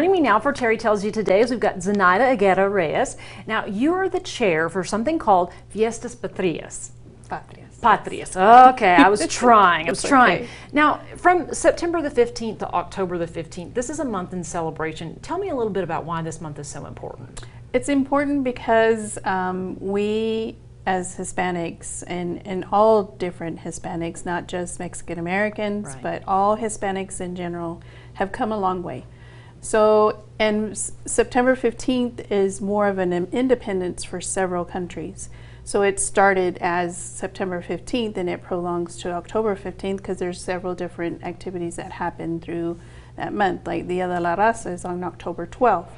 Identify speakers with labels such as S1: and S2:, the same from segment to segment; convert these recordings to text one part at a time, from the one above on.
S1: Joining me now for Terri Tells You Today is we've got Zenaida Aguero Reyes. Now, you're the chair for something called Fiestas Patrias.
S2: Patrias.
S1: Patrias. Okay, I was trying. I was trying.
S2: okay.
S1: Now, from September the 15th to October the 15th, this is a month in celebration. Tell me a little bit about why this month is so important.
S2: It's important because um, we, as Hispanics, and, and all different Hispanics, not just Mexican Americans,
S1: Right.
S2: but all Hispanics in general, have come a long way. So, and S- September 15th is more of an independence for several countries. So it started as September 15th and it prolongs to October 15th because there's several different activities that happen through that month. Like Dia de la Raza is on October 12th.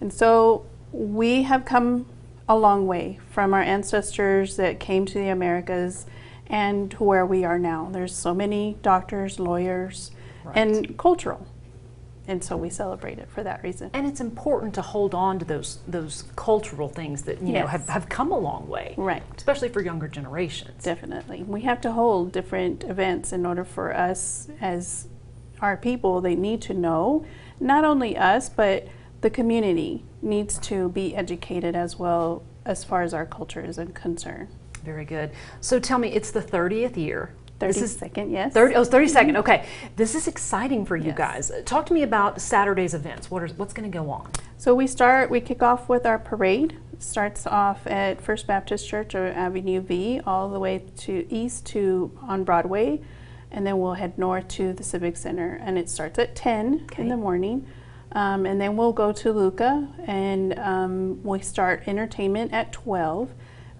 S2: And so we have come a long way from our ancestors that came to the Americas and to where we are now. There's so many doctors, lawyers, and cultural. And so we celebrate it for that reason.
S1: And it's important to hold on to those those cultural things that you know have, have come a long way,
S2: Right.
S1: especially for younger generations.
S2: Definitely. We have to hold different events in order for us as our people, they need to know, not only us, but the community needs to be educated as well as far as our culture is concerned.
S1: Very good. So tell me, it's the 30th year. This is
S2: 32nd, yes.
S1: 30, oh, 32nd. Okay. This is exciting for you
S2: Yes.
S1: guys. Talk to me about Saturday's events. What is, what's going to go on?
S2: So we start, we kick off with our parade. Starts off at First Baptist Church or Avenue V, all the way to east to on Broadway, and then we'll head north to the Civic Center. And it starts at 10
S1: Okay.
S2: in the morning. Um, and then we'll go to LHUCA, and um, we start entertainment at 12.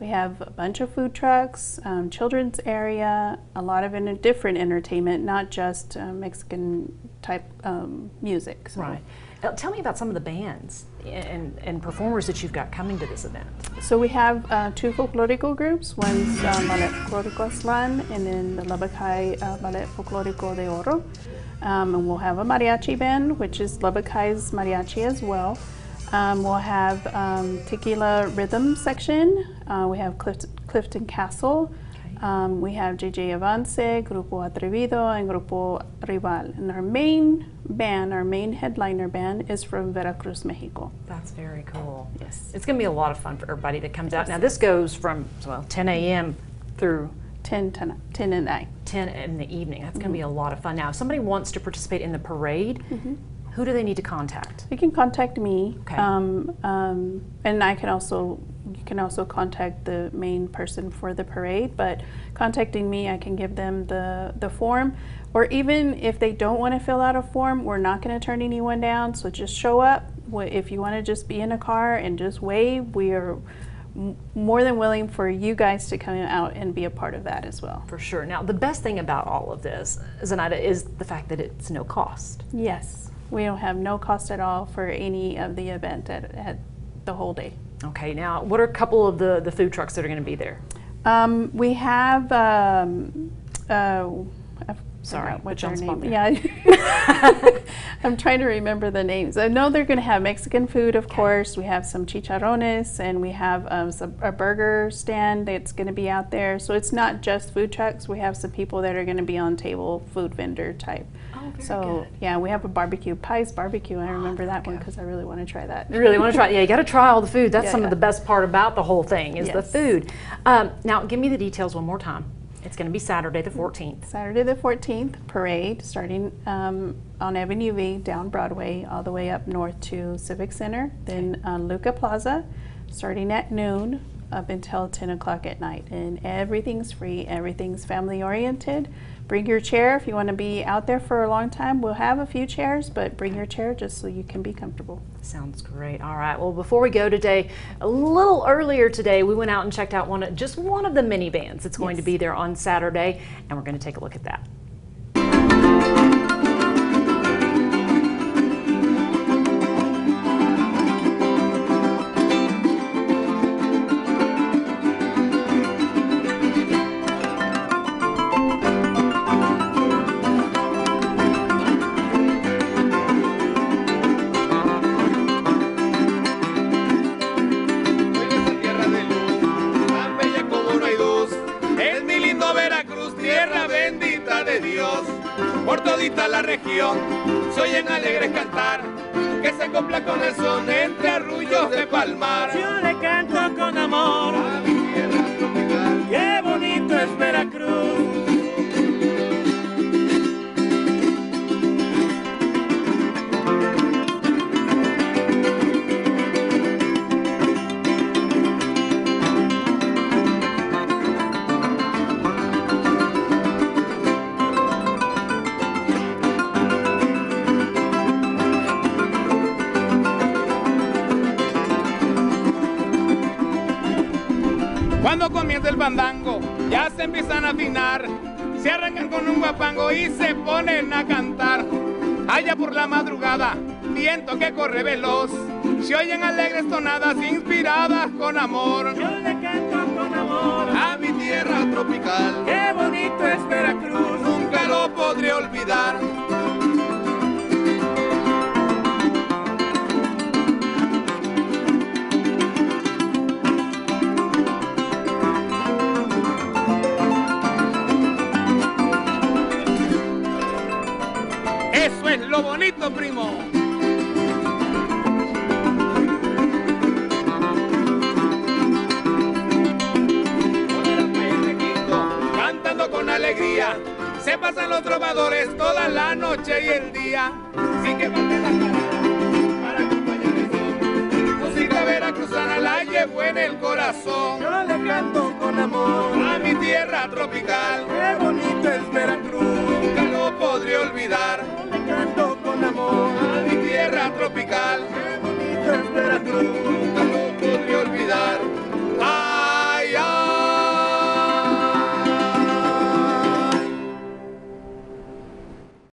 S2: We have a bunch of food trucks, um, children's area, a lot of enter- different entertainment, not just uh, Mexican type um, music. So
S1: Right. Uh, tell me about some of the bands and, and performers that you've got coming to this event.
S2: So we have uh, two folklorico groups. One's um, Ballet Folklorico Aztlan and then the Labacay uh, Ballet Folklorico de Oro. Um, and we'll have a mariachi band, which is Labacay's mariachi as well. Um, we'll have um, Tequila Rhythm section. Uh, we have Clift- Clifton Castle. Um, we have JJ Avance, Grupo Atrevido, and Grupo Rival. And our main band, our main headliner band, is from Veracruz, Mexico.
S1: That's very cool.
S2: Yes.
S1: It's going to be a lot of fun for everybody that comes out. Now, this goes from well 10 a.m. through
S2: 10, 10, 10 and 9.
S1: 10 in the evening. That's going to be a lot of fun. Now, if somebody wants to participate in the parade, who do they need to contact?
S2: They can contact me,
S1: Okay.
S2: um, um, and I can also you can also contact the main person for the parade. But contacting me, I can give them the the form, or even if they don't want to fill out a form, we're not going to turn anyone down. So just show up. If you want to just be in a car and just wave, we are m- more than willing for you guys to come out and be a part of that as well.
S1: For sure. Now, the best thing about all of this, Zenaida, is the fact that it's no cost.
S2: Yes, we don't have no cost at all for any of the event at, at the whole day.
S1: Okay, now, what are a couple of the, the food trucks that are going to be there?
S2: Um, we have, um, uh,
S1: Sorry,
S2: forgot what
S1: put you on spot.
S2: Yeah, I'm trying to remember the names. I know they're going to have Mexican food, of course. We have some chicharrones, and we have um, some, a burger stand that's going to be out there. So it's not just food trucks. We have some people that are going to be on table, food vendor type.
S1: Oh,
S2: so
S1: good.
S2: yeah, we have a barbecue pies barbecue. I remember that one because I really want to try that.
S1: You really want to try? Yeah, you got to try all the food. That's
S2: Yeah,
S1: some
S2: yeah.
S1: of the best part about the whole thing is the food. Um, now, give me the details one more time. It's going to be Saturday the 14th.
S2: Saturday the 14th, parade starting um, on Avenue V down Broadway, all the way up north to Civic Center. Then on LHUCA Plaza, starting at noon up until 10 o'clock at night. And everything's free, everything's family oriented. Bring your chair if you want to be out there for a long time. We'll have a few chairs, but bring your chair just so you can be comfortable.
S1: Sounds great. All right. Well, before we go today, a little earlier today, we went out and checked out one of, just one of the minivans that's going to be there on Saturday, and we're going to take a look at that.
S3: La región, soy en alegre cantar, que se se acopla con el son entre arrullos de palmar.
S4: Yo le canto con amor,
S3: el fandango, ya se empiezan a afinar. Se arrancan con un guapango y se ponen a cantar. Allá por la madrugada, viento que corre veloz. Se oyen alegres tonadas inspiradas con amor.
S4: Yo le canto con amor,
S3: A mi pasan los trovadores toda la noche y el día. Sin que las palabras para acompañar el son. Música veracruzana la llevo en el corazón.
S4: Yo le canto con amor,
S3: A mi tierra tropical,